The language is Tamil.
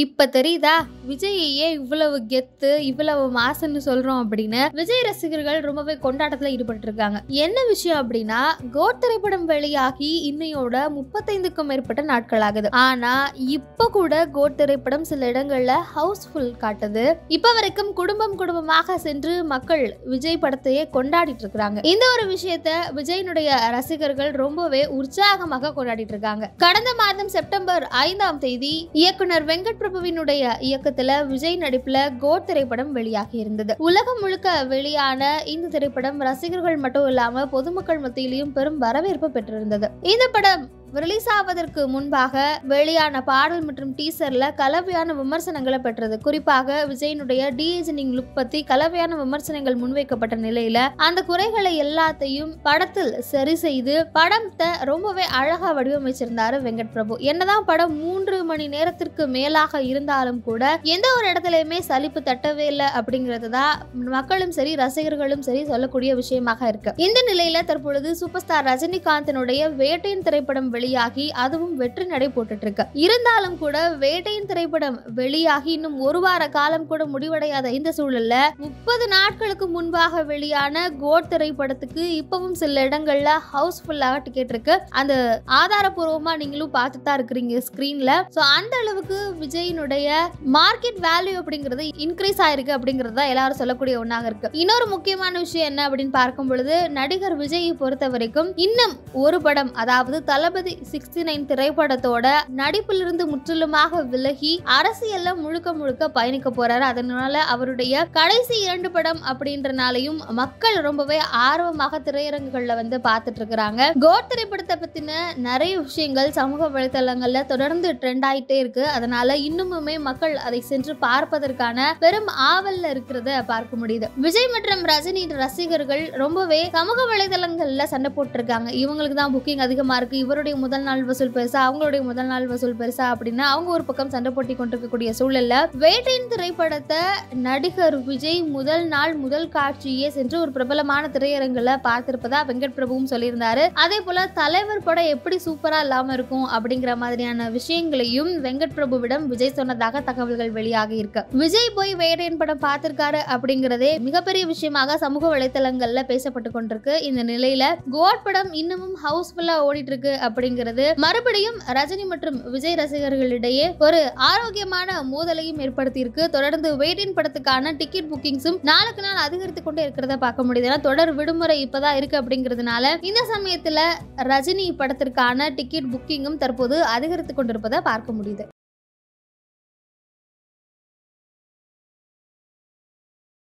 இப்ப தெரியுதா? விஜயையே இவ்வளவு கெத்து இவ்வளவு மாசுன்னு சொல்றோம் அப்படின்னு விஜய் ரசிகர்கள் ரொம்பவே கொண்டாட்டத்துல ஈடுபட்டு இருக்காங்க என்ன விஷயம் அப்படின்னா கோட் திரைப்படம் வெளியாகி இன்னையோட முப்பத்தைந்துக்கும் மேற்பட்ட நாட்கள் ஆகுது ஆனா இப்ப கூட கோட் திரைப்படம் சில இடங்கள்ல ஹவுஸ்ஃபுல் காட்டுது. இப்ப வரைக்கும் குடும்பம் குடும்பமாக சென்று மக்கள் விஜய் படத்தையே கொண்டாடிட்டு இருக்காங்க இந்த ஒரு விஷயத்த விஜயனுடைய ரசிகர்கள் ரொம்பவே உற்சாகமாக கொண்டாடிட்டு இருக்காங்க. கடந்த மாதம் செப்டம்பர் ஐந்தாம் தேதி இயக்குனர் வெங்கட் பிரபுவினுடைய இயக்கத்துல விஜய் நடிப்புல கோட் திரைப்படம் வெளியாகி இருந்தது உலகம் முழுக்க வெளியான இந்த திரைப்படம் ரசிகர்கள் மட்டும் இல்லாம பொதுமக்கள் மத்தியிலையும் பெரும் வரவேற்பு பெற்றிருந்தது. இந்த படம் ரிலீஸ் ஆவதற்கு முன்பாக வெளியான பாடல் மற்றும் டீசர்ல கலவையான விமர்சனங்களை பெற்றது. குறிப்பாக விஜயனுடைய டிஏஜனிங் லுக் பத்தி கலவையான விமர்சனங்கள் முன்வைக்கப்பட்ட நிலையில அந்த குறைகளை எல்லாத்தையும் படத்தில் சரி செய்து படத்தை ரொம்பவே அழகா வடிவமைச்சிருந்தாரு வெங்கட் பிரபு. என்னதான் படம் மூன்று மணி நேரத்திற்கு மேலாக இருந்தாலும் கூட எந்த ஒரு இடத்துலயுமே சலிப்பு தட்டவே இல்லை அப்படிங்கிறது தான் மக்களும் சரி ரசிகர்களும் சரி சொல்லக்கூடிய விஷயமாக இருக்கு. இந்த நிலையில தற்பொழுது சூப்பர் ஸ்டார் ரஜினிகாந்தினுடைய வேட்டையின் திரைப்படம் வெளியாகி அதுவும் வெற்றி நடை போட்டுட்டு இருக்கு இருந்தாலும் கூட வேட்டையின் திரைப்படம் வெளியாகி இன்னும் ஒரு வார காலம் கூட முடிவடையாத இந்த சூழல்ல முப்பது நாட்களுக்கு முன்பாக வெளியான கோட் திரைப்படத்துக்கு இப்பவும் சில இடங்கள்ல ஹவுஸ்ஃபுல்லாக டிக்கெட் இருக்கு. அந்த ஆதாரபூர்வமா நீங்களும் பார்த்துட்டு தான் இருக்கிறீங்க ஸ்கிரீன்ல ஸோ அந்த அளவுக்கு விஜயினுடைய மார்க்கெட் வேல்யூ அப்படிங்கிறது இன்க்ரீஸ் ஆயிருக்கு அப்படிங்கிறது தான் எல்லாரும் சொல்லக்கூடிய ஒன்றாக இருக்கு. இன்னொரு முக்கியமான விஷயம் என்ன அப்படின்னு பார்க்கும் பொழுது நடிகர் விஜயை பொறுத்த வரைக்கும் இன்னும் ஒரு படம் அதாவது தளபதி சிக்ஸ்டி நைன் திரைப்படத்தோட நடிப்பிலிருந்து முற்றிலுமாக விலகி அரசியல்ல முழுக்க முழுக்க பயணிக்க போறாரு. அதனால அவருடைய கடைசி இரண்டு படம் அப்படின்றனாலையும் மக்கள் ரொம்பவே ஆர்வமாக திரையரங்குகள்ல வந்து பார்த்துட்டு இருக்கிறாங்க. கோட் திரைப்படத்தை பத்தின நிறைய விஷயங்கள் சமூக வலைதளங்கள்ல தொடர்ந்து ட்ரெண்ட் ஆயிட்டே இருக்கு. அதனால இன்னுமுமே மக்கள் அதை சென்று பார்ப்பதற்கான பெரும் ஆவல்ல இருக்கிறத பார்க்க முடியுது. விஜய் மற்றும் ரஜினி ரசிகர்கள் ரொம்பவே சமூக வலைதளங்கள்ல சண்டை போட்டிருக்காங்க. இவங்களுக்கு தான் புக்கிங் அதிகமா இருக்கு. இவருடைய முதல் நாள் வசூல் பெருசா அவங்களுடைய முதல் நாள் வசூல் பெருசா அப்படின்னு அவங்க ஒரு பக்கம் சண்டை போட்டி கொண்டிருக்கக்கூடிய சூழல்ல வேட்டையின் திரைப்படத்தை நடிகர் விஜய் முதல் நாள் முதல் காட்சியே சென்று ஒரு பிரபலமான திரையரங்குல பார்த்திருப்பதா வெங்கட் பிரபுவும் சொல்லியிருந்தாரு. அதே போல தலைவர் படம் எப்படி சூப்பரா இல்லாம இருக்கும் அப்படிங்கிற மாதிரியான விஷயங்களையும் வெங்கட் பிரபுவிடம் விஜய் சொன்னதாக தகவல்கள் வெளியாகி இருக்கு. விஜய் போய் வேட்டையின் படம் பார்த்திருக்காரு அப்படிங்கிறதே மிகப்பெரிய விஷயமாக சமூக வலைத்தளங்கள்ல பேசப்பட்டு கொண்டிருக்கு. இந்த நிலையில கோட் படம் இன்னமும் ஹவுஸ்ஃபுல்லா ஓடிட்டு இருக்கு அப்படி அப்படிங்கிறது மறுபடியும் ரஜினி மற்றும் விஜய் ரசிகர்களிடையே ஒரு ஆரோக்கியமான மோதலையும் ஏற்படுத்தி இருக்கு தொடர்ந்து வெயிட்டின் படத்துக்கான டிக்கெட் புக்கிங்ஸும் நாளுக்கு நாள் அதிகரித்து கொண்டே இருக்கிறத பார்க்க முடியுது. ஏன்னா தொடர் விடுமுறை இப்பதான் இருக்கு அப்படிங்கிறதுனால இந்த சமயத்துல ரஜினி படத்திற்கான டிக்கெட் புக்கிங்கும் தற்போது அதிகரித்து கொண்டிருப்பதை பார்க்க முடியுது.